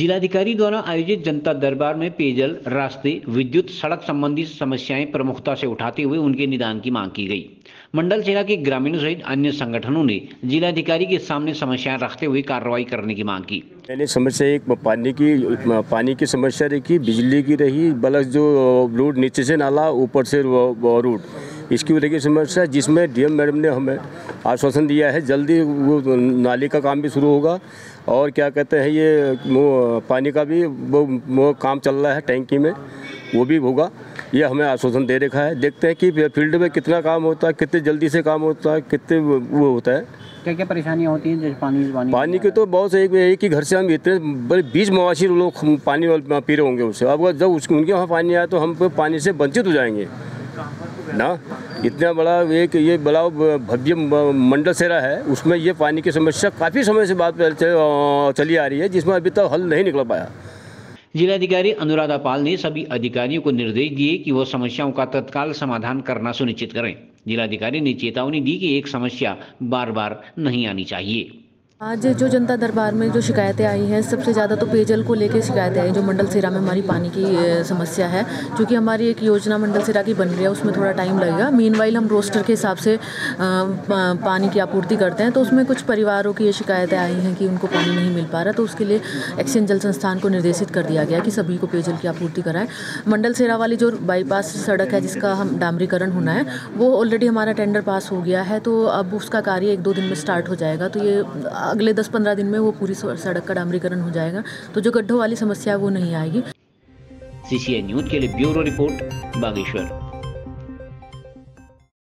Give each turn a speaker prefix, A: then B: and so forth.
A: जिलाधिकारी द्वारा आयोजित जनता दरबार में पेयजल, रास्ते, विद्युत, सड़क संबंधी समस्याएँ प्रमुखता से उठाते हुए उनके निदान की मांग की गई। मंडल जिला के ग्रामीणों सहित अन्य संगठनों ने जिलाधिकारी के सामने समस्याएँ रखते हुए कार्रवाई करने की मांग की।
B: मैंने समस्या एक पानी की पानी की समस्या रही, बिजली की रही, बल्कि जो रोड नीचे से नाला, ऊपर से रोड। इसकी वजह की समस्या जिसमें डीएम मैडम ने हमें आश्वासन दिया है जल्दी वो नाली का काम भी शुरू होगा। और क्या कहते हैं ये पानी का भी वो, वो काम चल रहा है टैंकी में वो भी होगा। ये हमें आश्वासन दे रखा है। देखते हैं कि फ़ील्ड में कितना काम होता है कितने जल्दी से काम होता है कितने वो होता है।
A: क्या क्या परेशानियाँ होती हैं जैसे पानी
B: पानी पानी की तो बहुत एक एक ही घर से हम इतने बड़े बीस मवासी लोग पानी पी रहे होंगे उससे। अब जब उसके उनके वहाँ पानी आया तो हम पानी से वंचित हो जाएँगे। ना? इतना बड़ा एक ये बड़ा भव्य मंडल सेरा है, उसमें ये पानी की समस्या काफ़ी समय से बात चली आ रही है, जिसमें अभी तक हल नहीं निकल पाया।
A: जिलाधिकारी अनुराधा पाल ने सभी अधिकारियों को निर्देश दिए कि वो समस्याओं का तत्काल समाधान करना सुनिश्चित करें। जिलाधिकारी ने चेतावनी दी कि एक समस्या बार बार नहीं आनी चाहिए।
C: आज जो जनता दरबार में जो शिकायतें आई हैं, सबसे ज़्यादा तो पेयजल को लेकर शिकायतें आई जो मंडल सिरा में हमारी पानी की समस्या है। क्योंकि हमारी एक योजना मंडल सिरा की बन रही है, उसमें थोड़ा टाइम लगेगा। मीन हम रोस्टर के हिसाब से पानी की आपूर्ति करते हैं तो उसमें कुछ परिवारों की ये शिकायतें आई हैं कि उनको पानी नहीं मिल पा रहा तो उसके लिए एक्शन जल संस्थान को निर्देशित कर दिया गया कि सभी को पेयजल की आपूर्ति कराएँ। मंडल सेरा वाली जो बाईपास सड़क है, जिसका हम डामरीकरण होना है, वो ऑलरेडी हमारा टेंडर पास हो गया है तो अब उसका कार्य एक दो दिन में स्टार्ट हो जाएगा तो ये अगले दस पंद्रह दिन में वो पूरी सड़क का डामरीकरण हो जाएगा तो जो गड्ढों वाली समस्या है वो नहीं आएगी।
A: सीसीएन न्यूज़ के लिए ब्यूरो रिपोर्ट बागेश्वर।